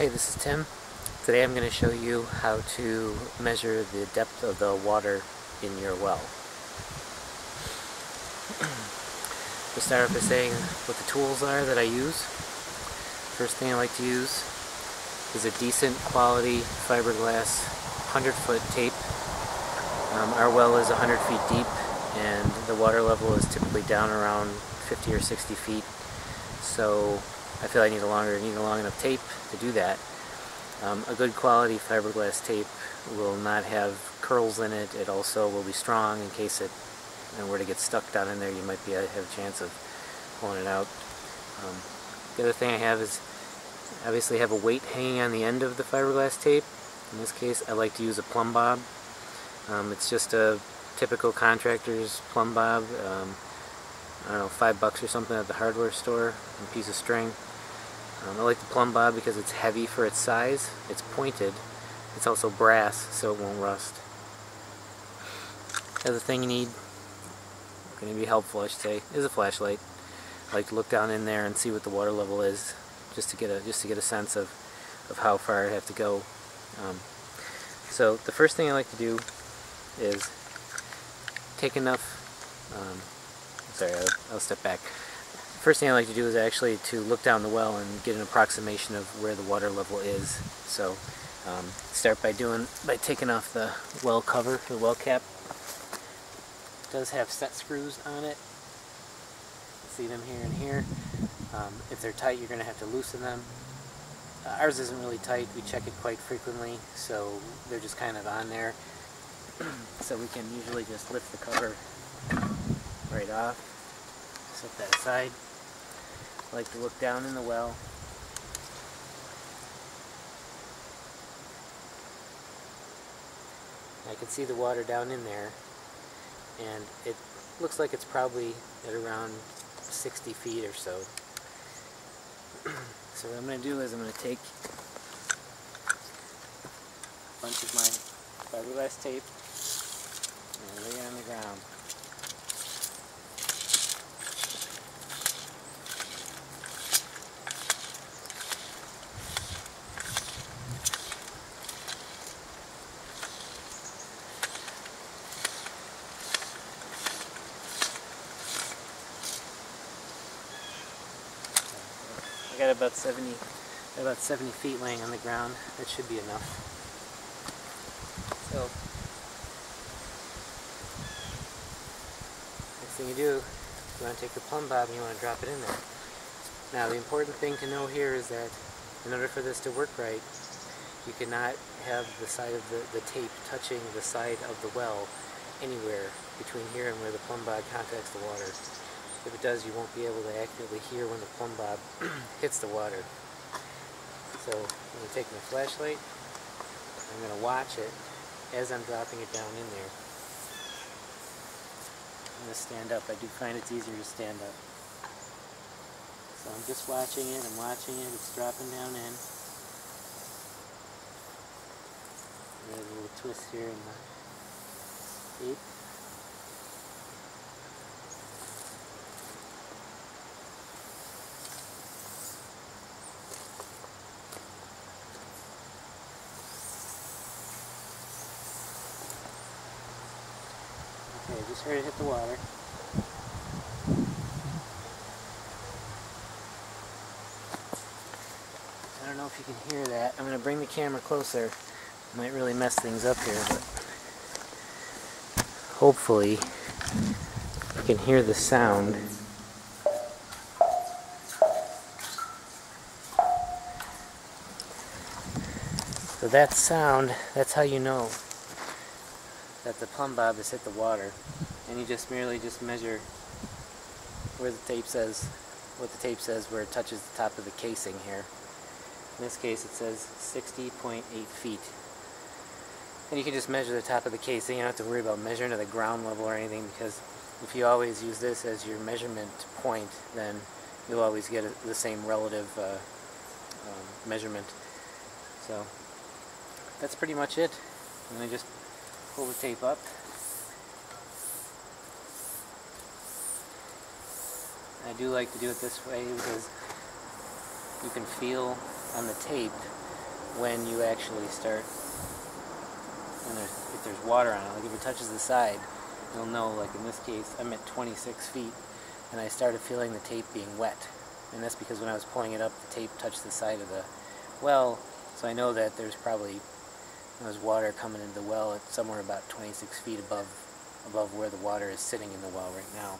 Hey, this is Tim. Today I'm going to show you how to measure the depth of the water in your well. we'll start off by saying what the tools are that I use. First thing I like to use is a decent quality fiberglass 100 foot tape. Um, our well is 100 feet deep and the water level is typically down around 50 or 60 feet. So I feel I need a longer, need a long enough tape to do that. Um, a good quality fiberglass tape will not have curls in it. It also will be strong in case it know, were to get stuck down in there. You might be have a chance of pulling it out. Um, the other thing I have is obviously have a weight hanging on the end of the fiberglass tape. In this case, I like to use a plumb bob. Um, it's just a typical contractor's plumb bob. Um, I don't know, five bucks or something at the hardware store, a piece of string. Um, I like the plumb bob because it's heavy for its size. It's pointed. It's also brass, so it won't rust. The other thing you need, going to be helpful I should say, is a flashlight. I like to look down in there and see what the water level is, just to get a just to get a sense of, of how far I have to go. Um, so the first thing I like to do is take enough. Um, sorry, I'll, step back first thing I like to do is actually to look down the well and get an approximation of where the water level is. So um, start by doing by taking off the well cover, the well cap. It does have set screws on it. See them here and here. Um, if they're tight, you're going to have to loosen them. Uh, ours isn't really tight. We check it quite frequently, so they're just kind of on there. so we can usually just lift the cover right off set that aside. I like to look down in the well. I can see the water down in there and it looks like it's probably at around 60 feet or so. so what I'm going to do is I'm going to take a bunch of my fiberglass tape and lay it on the ground. Got about 70, about 70 feet laying on the ground. That should be enough. So, next thing you do, you want to take your plumb bob and you want to drop it in there. Now, the important thing to know here is that in order for this to work right, you cannot have the side of the, the tape touching the side of the well anywhere between here and where the plumb bob contacts the water. If it does, you won't be able to accurately hear when the plumb bob hits the water. So I'm going to take my flashlight, I'm going to watch it as I'm dropping it down in there. I'm going to stand up. I do find it's easier to stand up. So I'm just watching it, I'm watching it, it's dropping down in. There's a little twist here in the tape. Just heard it hit the water. I don't know if you can hear that. I'm going to bring the camera closer. Might really mess things up here, but hopefully you can hear the sound. So that sound, that's how you know that the plumb bob has hit the water and you just merely just measure where the tape says what the tape says where it touches the top of the casing here. In this case it says 60.8 feet. And you can just measure the top of the casing. You don't have to worry about measuring to the ground level or anything because if you always use this as your measurement point then you'll always get a, the same relative uh, um, measurement. So that's pretty much it. And I just pull the tape up. I do like to do it this way because you can feel on the tape when you actually start, when there's, if there's water on it. Like if it touches the side, you'll know, like in this case, I'm at 26 feet, and I started feeling the tape being wet. And that's because when I was pulling it up, the tape touched the side of the well, so I know that there's probably there's water coming into the well at somewhere about 26 feet above above where the water is sitting in the well right now.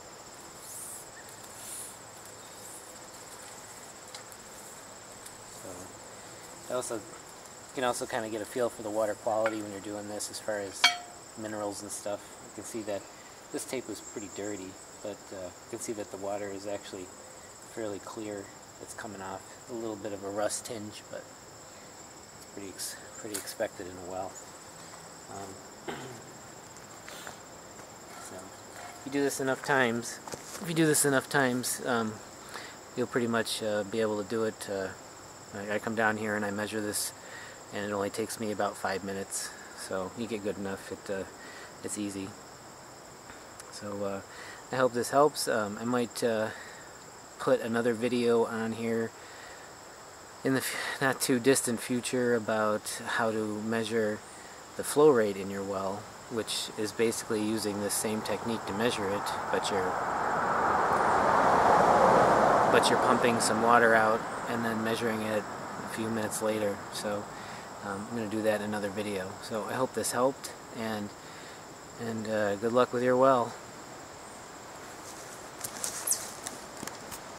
So, also you can also kind of get a feel for the water quality when you're doing this as far as minerals and stuff. You can see that this tape was pretty dirty, but uh, you can see that the water is actually fairly clear. It's coming off a little bit of a rust tinge, but it's pretty ex pretty expected in a well. Um, so if you do this enough times, if you do this enough times, um, you'll pretty much uh, be able to do it. Uh, I, come down here and I measure this, and it only takes me about five minutes. So you get good enough. It uh, it's easy. So uh, I hope this helps. Um, I might uh, put another video on here in the not too distant future about how to measure the flow rate in your well, which is basically using the same technique to measure it, but you're but you're pumping some water out and then measuring it a few minutes later. So um, I'm going to do that in another video. So I hope this helped and and uh, good luck with your well.